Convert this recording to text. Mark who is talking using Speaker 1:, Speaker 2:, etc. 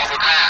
Speaker 1: 往后看呀。